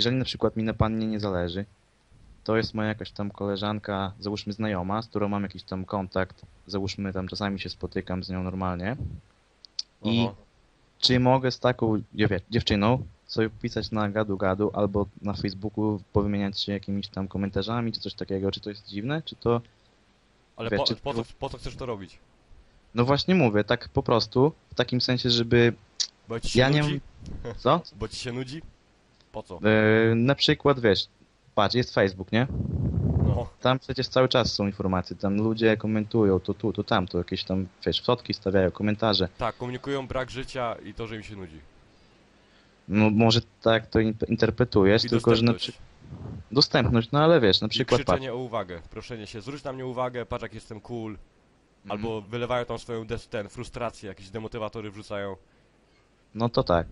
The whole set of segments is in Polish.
jeżeli na przykład mi na pannie nie zależy, to jest moja jakaś tam koleżanka, załóżmy znajoma, z którą mam jakiś tam kontakt, załóżmy tam czasami się spotykam z nią normalnie. I czy mogę z taką dziewczyną sobie pisać na gadu-gadu albo na Facebooku powymieniać się jakimiś tam komentarzami czy coś takiego? Czy to jest dziwne? Czy to... Ale Wiesz, po, czy po, to- co, po co chcesz to robić? No właśnie mówię, tak po prostu, w takim sensie, żeby... Bo ci się Ja nie nudzi? Co? Bo ci się nudzi? Po co? Yy, na przykład, wiesz, patrz, jest Facebook, nie? No. Tam przecież cały czas są informacje, tam ludzie komentują to tu, to tam, to jakieś tam, wiesz, fotki stawiają, komentarze. Tak, komunikują brak życia i to, że im się nudzi. No może tak to in- interpretujesz, I tylko że na dostępność. przykład... Dostępność, no ale wiesz, na I przykład, patrz, krzyczenie o uwagę, proszenie się, zwróć na mnie uwagę, patrz jak jestem cool. Albo wylewają tam swoją des- ten, frustrację, jakieś demotywatory wrzucają. no to tak.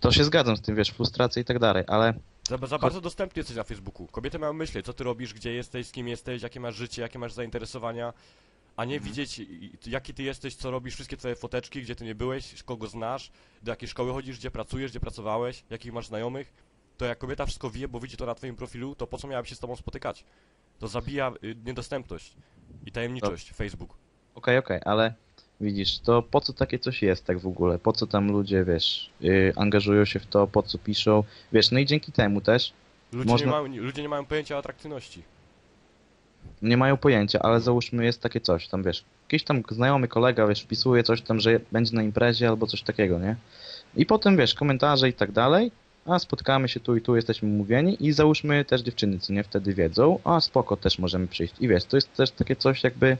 To się zgadzam z tym, wiesz, frustracje i tak dalej, ale Za, za bardzo dostępny jesteś na Facebooku. Kobiety mają myśleć, co ty robisz, gdzie jesteś, z kim jesteś, jakie masz życie, jakie masz zainteresowania, a nie widzieć, i- i- jaki ty jesteś, co robisz, wszystkie twoje foteczki, gdzie ty nie byłeś, kogo znasz, do jakiej szkoły chodzisz, gdzie pracujesz, gdzie pracowałeś, jakich masz znajomych. To jak kobieta wszystko wie, bo widzi to na twoim profilu, to po co miałaby się z tobą spotykać? To zabija y, niedostępność i tajemniczość Facebook. Okej, okej, ale widzisz, to po co takie coś jest tak w ogóle? Po co tam ludzie, wiesz, yy, angażują się w to, po co piszą? Wiesz, no i dzięki temu też Ludzie, Można- nie mają, ludzie nie mają pojęcia o atrakcyjności. nie mają pojęcia, ale załóżmy jest takie coś, tam wiesz, jakiś tam znajomy kolega, wiesz, wpisuje coś tam, że będzie na imprezie albo coś takiego, nie? I potem, wiesz, komentarze i tak dalej, a spotkamy się tu i tu, jesteśmy umówieni i załóżmy też dziewczyny, co nie, wtedy wiedzą, a spoko, też możemy przyjść. I wiesz, to jest też takie coś jakby,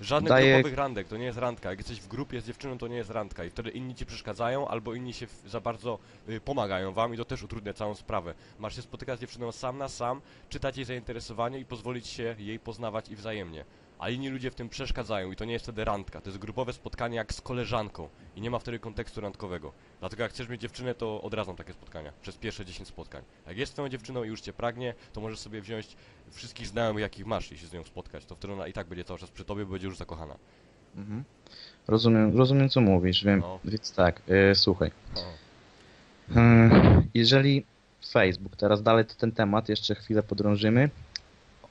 Żadnych grupowych randek, to nie jest randka. Jak jesteś w grupie z dziewczyną, to nie jest randka. I wtedy inni ci przeszkadzają, albo inni się w- za bardzo y, pomagają wam i to też utrudnia całą sprawę. Masz się spotykać z dziewczyną sam na sam, czytać jej zainteresowanie i pozwolić się jej poznawać i wzajemnie. A inni ludzie w tym przeszkadzają i to nie jest wtedy randka. To jest grupowe spotkanie jak z koleżanką i nie ma wtedy kontekstu randkowego. Dlatego jak chcesz mieć dziewczynę, to odradzam takie spotkania. Przez pierwsze 10 spotkań. Jak jest twoją dziewczyną i już cię pragnie, to możesz sobie wziąć wszystkich znajomych, jakich masz i się z nią spotkać. To wtedy ona i tak będzie cały czas przy tobie, bo będzie już zakochana. mhm. rozumiem, rozumiem co mówisz, wiem, No. więc tak, yy, słuchaj, O. Yy, Jeżeli Facebook, teraz dalej to ten temat, jeszcze chwilę podrążymy.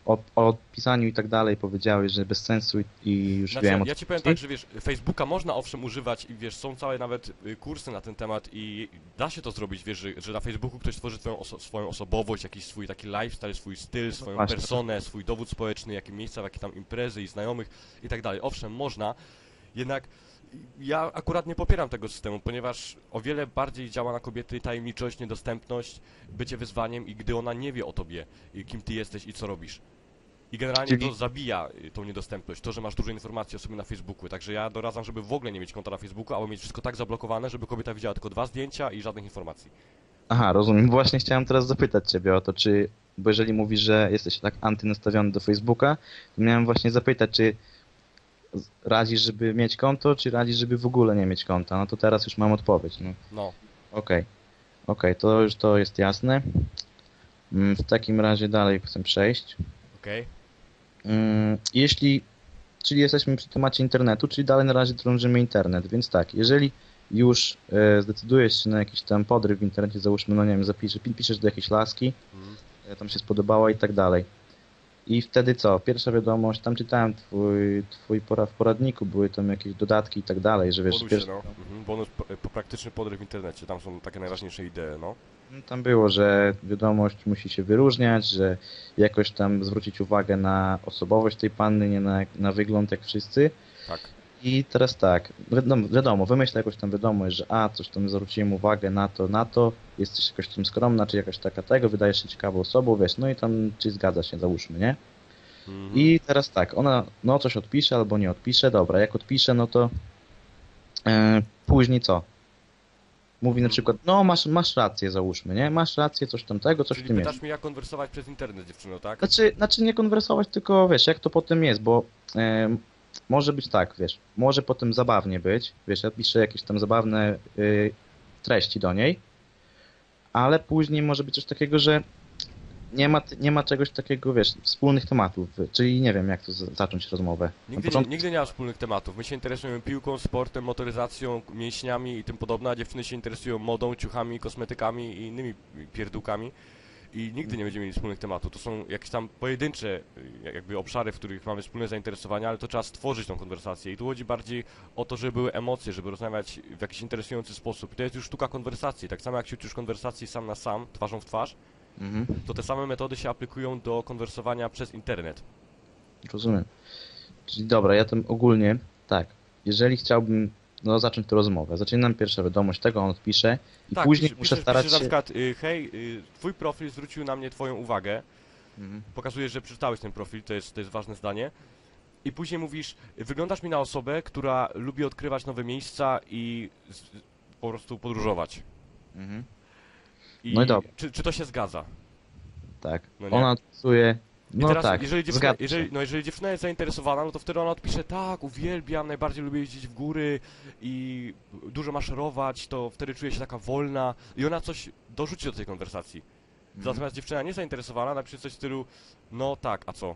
O, o pisaniu i tak dalej powiedziałeś, że bez sensu i, i już Znaczy, wiem. ja ci powiem tak, że wiesz, Facebooka można owszem używać i wiesz, są całe nawet y, kursy na ten temat i da się to zrobić, wiesz, że, że na Facebooku ktoś tworzy twoją oso swoją osobowość, jakiś swój taki lifestyle, swój styl, swoją właśnie. personę, swój dowód społeczny, jakie miejsca, jakie tam imprezy i znajomych i tak dalej. Owszem, można, jednak ja akurat nie popieram tego systemu, ponieważ o wiele bardziej działa na kobiety tajemniczość, niedostępność, bycie wyzwaniem i gdy ona nie wie o tobie, kim ty jesteś i co robisz. I generalnie Czyli- to zabija y, tą niedostępność, to, że masz dużo informacji o sobie na Facebooku. Także ja doradzam, żeby w ogóle nie mieć konta na Facebooku, albo mieć wszystko tak zablokowane, żeby kobieta widziała tylko dwa zdjęcia i żadnych informacji. Aha, rozumiem. Właśnie chciałem teraz zapytać Ciebie o to, czy. Bo jeżeli mówisz, że jesteś tak antynastawiony do Facebooka, to miałem właśnie zapytać, czy z- radzisz, żeby mieć konto, czy radzisz, żeby w ogóle nie mieć konta? No to teraz już mam odpowiedź. No, No, okej. Okej, to już to jest jasne. Mm, W takim razie dalej chcę przejść. okej. Mm, Jeśli, czyli jesteśmy przy temacie internetu, czyli dalej na razie drążymy internet, więc tak, jeżeli już e, zdecydujesz się na jakiś tam podryw w internecie, załóżmy, no nie wiem, zapiszesz, piszesz do jakiejś laski, Mhm. e, tam się spodobała i tak dalej. I wtedy co? Pierwsza wiadomość, tam czytałem twój, twój pora, w poradniku, były tam jakieś dodatki i tak dalej, że wiesz, Bonusie, pierwszy, no. Mhm. Bonus po, po praktyczny podryw w internecie, tam są takie najważniejsze idee, no. No, Tam było, że wiadomość musi się wyróżniać, że jakoś tam zwrócić uwagę na osobowość tej panny, nie na, na wygląd jak wszyscy. Tak. I teraz tak, wiadomo, wiadomo, wymyśl jakąś tam wiadomość, że a, coś tam zwróciłem uwagę na to, na to, jesteś jakoś tam skromna, czy jakaś taka tego, wydajesz się ciekawą osobą, wiesz, no i tam, czy zgadza się, załóżmy, nie? Mhm. I teraz tak, ona no coś odpisze albo nie odpisze, dobra, jak odpisze, no to e, później co? Mówi na przykład, no masz, masz rację, załóżmy, nie? Masz rację, coś tamtego, coś w Czyli tym jest. pytasz mnie, jak konwersować przez internet, dziewczyno, tak? Znaczy, znaczy nie konwersować, tylko wiesz, jak to potem jest, bo e, może być tak, wiesz, może potem zabawnie być, wiesz, ja piszę jakieś tam zabawne y, treści do niej, ale później może być coś takiego, że nie ma, nie ma czegoś takiego, wiesz, wspólnych tematów, czyli nie wiem, jak tu zacząć rozmowę. Nigdy, nie, początku- nigdy nie ma wspólnych tematów. My się interesujemy piłką, sportem, motoryzacją, mięśniami i tym podobne, a dziewczyny się interesują modą, ciuchami, kosmetykami i innymi pierdółkami. I nigdy nie będziemy mieli wspólnych tematów. To są jakieś tam pojedyncze jakby obszary, w których mamy wspólne zainteresowania, ale to trzeba stworzyć tą konwersację. I tu chodzi bardziej o to, żeby były emocje, żeby rozmawiać w jakiś interesujący sposób. I to jest już sztuka konwersacji. Tak samo jak się uczysz konwersacji sam na sam, twarzą w twarz, Mhm, to te same metody się aplikują do konwersowania przez internet. rozumiem. Czyli dobra, ja tam ogólnie, tak, jeżeli chciałbym no, zacząć tę rozmowę, zaczynam pierwsza wiadomość, tego on odpisze i tak, później pisz- muszę piszesz, starać piszesz na się... przykład, y, hej, y, twój profil zwrócił na mnie twoją uwagę, Mhm. pokazujesz, że przeczytałeś ten profil, to jest, to jest ważne zdanie. I później mówisz, wyglądasz mi na osobę, która lubi odkrywać nowe miejsca i z, po prostu podróżować. Mhm. I No i dobra. Czy, czy to się zgadza? Tak, No ona odpisuje, I no teraz, tak, jeżeli, dziewczyna, jeżeli, no jeżeli dziewczyna jest zainteresowana, no to wtedy ona odpisze, tak, uwielbiam, najbardziej lubię jeździć w góry i dużo maszerować, to wtedy czuję się taka wolna i ona coś dorzuci do tej konwersacji. Mhm. Natomiast dziewczyna niezainteresowana napisze coś w stylu, no tak, a co?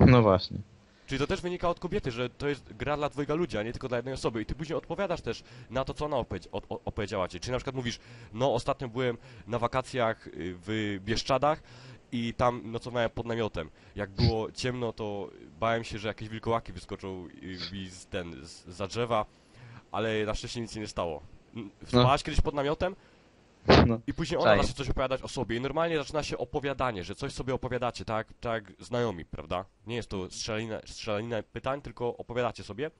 No właśnie. Czyli to też wynika od kobiety, że to jest gra dla dwojga ludzi, a nie tylko dla jednej osoby. I ty później odpowiadasz też na to, co ona opowiedz- o- o- opowiedziała ci. Czyli na przykład mówisz, no ostatnio byłem na wakacjach y, w Bieszczadach i tam nocowałem pod namiotem. Jak było ciemno, to bałem się, że jakieś wilkołaki wyskoczą mi z, ten, z, za drzewa, ale na szczęście nic się nie stało. N- Spałaś kiedyś pod namiotem? No. I później ona Czaję. zacznie coś opowiadać o sobie i normalnie zaczyna się opowiadanie, że coś sobie opowiadacie, tak, tak znajomi, prawda? Nie jest to strzelanina, strzelanina pytań, tylko opowiadacie sobie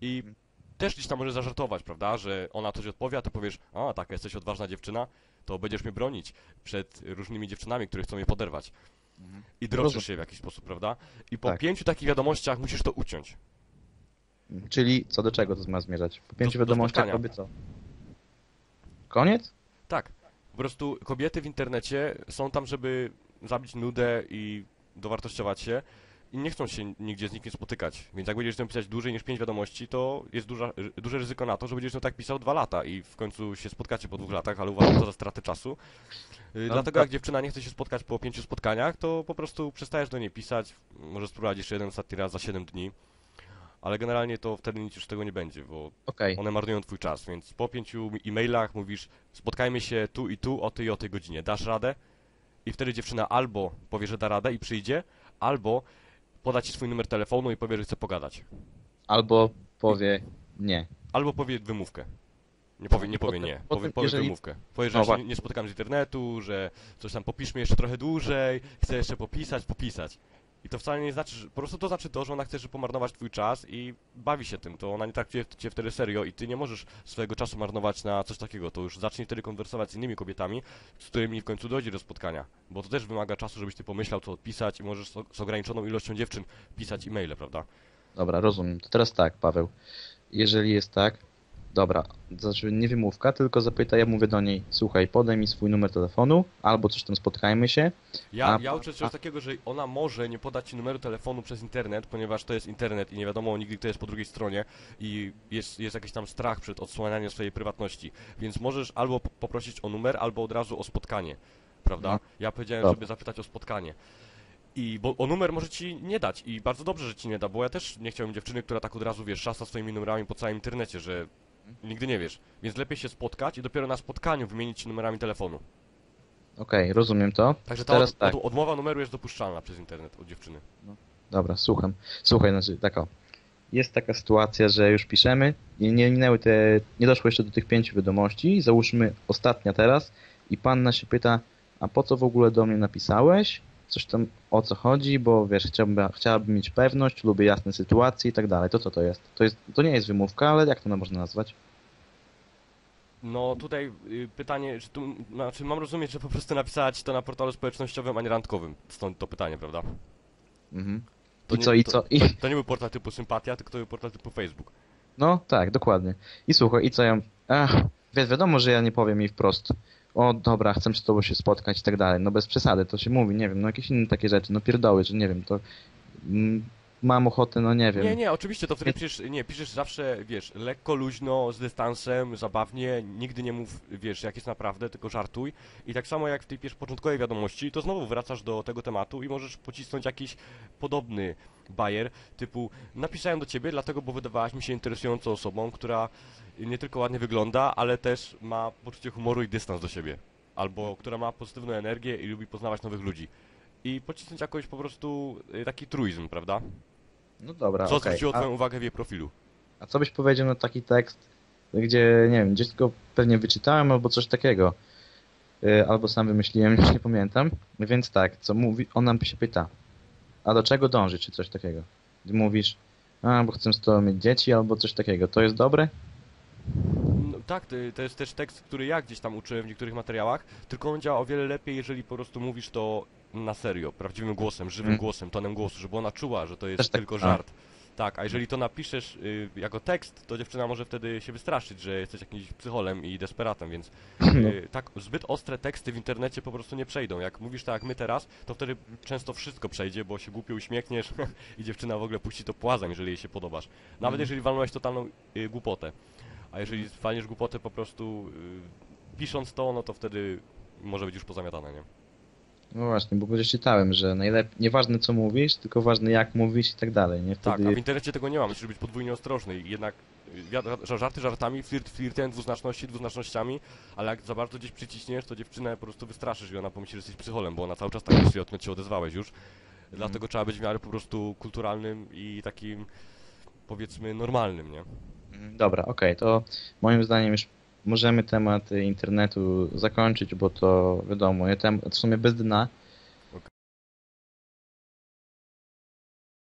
i Mhm. też gdzieś tam może zażartować, prawda, że ona coś odpowie, a ty powiesz, a taka jesteś odważna dziewczyna, to będziesz mnie bronić przed różnymi dziewczynami, które chcą mnie poderwać. I droczysz Rozumiem. się w jakiś sposób, prawda? I po Tak. pięciu takich wiadomościach musisz to uciąć. Czyli co do czego to ma zmierzać? Po pięciu do wiadomościach spotkania. robię co? Koniec? Tak. Po prostu kobiety w internecie są tam, żeby zabić nudę i dowartościować się i nie chcą się nigdzie z nikim spotykać. Więc jak będziesz nią pisać dłużej niż pięć wiadomości, to jest duża, duże ryzyko na to, że będziesz nią tak pisał dwa lata i w końcu się spotkacie po dwóch latach, ale uważam to za stratę czasu. Yy, No, Dlatego tak. jak dziewczyna nie chce się spotkać po pięciu spotkaniach, to po prostu przestajesz do niej pisać, możesz spróbować jeszcze jeden ostatni raz za 7 dni. Ale generalnie to wtedy nic już z tego nie będzie, bo Okej. one marnują twój czas, więc po pięciu e-mailach mówisz spotkajmy się tu i tu o tej i o tej godzinie. Dasz radę? I wtedy dziewczyna albo powie, że da radę i przyjdzie, albo poda ci swój numer telefonu i powie, że chce pogadać. Albo powie nie. Albo powie wymówkę. Nie powie, nie powie nie, powie, powie jeżeli- wymówkę. Powie, że No właśnie. nie spotykam z internetu, że coś tam popiszmy jeszcze trochę dłużej, chcę jeszcze popisać, popisać. I to wcale nie znaczy, że, po prostu to znaczy to, że ona chce że pomarnować twój czas i bawi się tym, to ona nie traktuje cię wtedy serio i ty nie możesz swojego czasu marnować na coś takiego, to już zacznij wtedy konwersować z innymi kobietami, z którymi w końcu dojdzie do spotkania, bo to też wymaga czasu, żebyś ty pomyślał, co odpisać i możesz z ograniczoną ilością dziewczyn pisać e-maile, prawda? Dobra, rozumiem. To teraz tak, Paweł. Jeżeli jest tak, dobra, znaczy nie wymówka, tylko zapytaj, ja mówię do niej, słuchaj, podaj mi swój numer telefonu, albo coś tam spotkajmy się. Ja, A- ja uczę czegoś a- takiego, że ona może nie podać ci numeru telefonu przez internet, ponieważ to jest internet i nie wiadomo nigdy, kto jest po drugiej stronie i jest, jest jakiś tam strach przed odsłanianiem swojej prywatności. Więc możesz albo poprosić o numer, albo od razu o spotkanie, prawda? No. Ja powiedziałem, Dobra. żeby zapytać o spotkanie. I bo o numer może ci nie dać i bardzo dobrze, że ci nie da, bo ja też nie chciałbym dziewczyny, która tak od razu, wiesz, szasta swoimi numerami po całym internecie, że nigdy nie wiesz. Więc lepiej się spotkać i dopiero na spotkaniu wymienić się numerami telefonu. Okej, rozumiem to. Także ta Teraz od, tak. od, odmowa numeru jest dopuszczalna przez internet od dziewczyny. Dobra, słucham. Słuchaj, znaczy, tak o. Jest taka sytuacja, że już piszemy i nie minęły te, nie doszło jeszcze do tych pięciu wiadomości, załóżmy ostatnia teraz i panna się pyta, a po co w ogóle do mnie napisałeś? Coś tam o co chodzi, bo wiesz, chciałbym, chciałabym mieć pewność, lubię jasne sytuacje i tak dalej. To co to jest? To, jest? to nie jest wymówka, ale jak to można nazwać? No tutaj y, pytanie, czy tu, znaczy mam rozumieć, że po prostu napisała ci to na portalu społecznościowym, a nie randkowym. Stąd to pytanie, prawda? Mhm. To I nie- co, i to- co? I, To nie był portal typu sympatia, tylko to był portal typu Facebook. No tak, dokładnie. I słuchaj, i co ja. Ach, wi wiadomo, że ja nie powiem jej wprost. O, dobra, chcę z tobą się spotkać i tak dalej. No bez przesady, to się mówi, nie wiem, no jakieś inne takie rzeczy, no pierdoły, że nie wiem, to. Mam ochotę, no nie wiem. Nie, nie, oczywiście, to wtedy piszesz, nie, piszesz zawsze, wiesz, lekko, luźno, z dystansem, zabawnie, nigdy nie mów, wiesz, jak jest naprawdę, tylko żartuj. I tak samo jak w tej pierwszej początkowej wiadomości, to znowu wracasz do tego tematu i możesz pocisnąć jakiś podobny bajer, typu napisałem do ciebie dlatego, bo wydawałaś mi się interesującą osobą, która nie tylko ładnie wygląda, ale też ma poczucie humoru i dystans do siebie. Albo która ma pozytywną energię i lubi poznawać nowych ludzi. I pocisnąć jakoś po prostu y, taki truizm, prawda? No dobra, Co okej. zwróciło A- twoją uwagę w jej profilu? A co byś powiedział na taki tekst, gdzie, nie wiem, gdzieś tylko pewnie wyczytałem albo coś takiego. Y, Albo sam wymyśliłem, już nie pamiętam. Więc tak, co mówi, ona się pyta, a do czego dąży, czy coś takiego? Ty mówisz, a, bo chcę z tobą mieć dzieci, albo coś takiego. To jest dobre? No, tak, to, jest też tekst, który ja gdzieś tam uczyłem w niektórych materiałach, tylko on działa o wiele lepiej, jeżeli po prostu mówisz to na serio, prawdziwym głosem, żywym Mm. głosem, tonem głosu, żeby ona czuła, że to jest Też tak, tylko a. żart. Tak, a jeżeli to napiszesz y, jako tekst, to dziewczyna może wtedy się wystraszyć, że jesteś jakimś psycholem i desperatem, więc No. y, tak zbyt ostre teksty w internecie po prostu nie przejdą. Jak mówisz tak jak my teraz, to wtedy często wszystko przejdzie, bo się głupio uśmiechniesz i dziewczyna w ogóle puści to płazem, jeżeli jej się podobasz. Nawet Mhm. jeżeli walnąłeś totalną y, głupotę. A jeżeli walniesz głupotę po prostu y, pisząc to, no to wtedy może być już pozamiatane, nie? No właśnie, bo gdzieś czytałem, że najlepiej, nieważne co mówisz, tylko ważne jak mówisz i tak dalej, nie? Tak, Wtedy... a w internecie tego nie ma, musisz być podwójnie ostrożny i jednak y, żarty żartami, flirt flirtem, dwuznaczności dwuznacznościami, ale jak za bardzo gdzieś przyciśniesz, to dziewczynę po prostu wystraszysz i ona pomyśli, że jesteś psycholem, bo ona cały czas tak myśli, odkąd się odezwałeś już. Dlatego trzeba być w miarę po prostu kulturalnym i takim powiedzmy normalnym, nie? Dobra, okej, to moim zdaniem już możemy temat internetu zakończyć, bo to wiadomo, w sumie bez dna.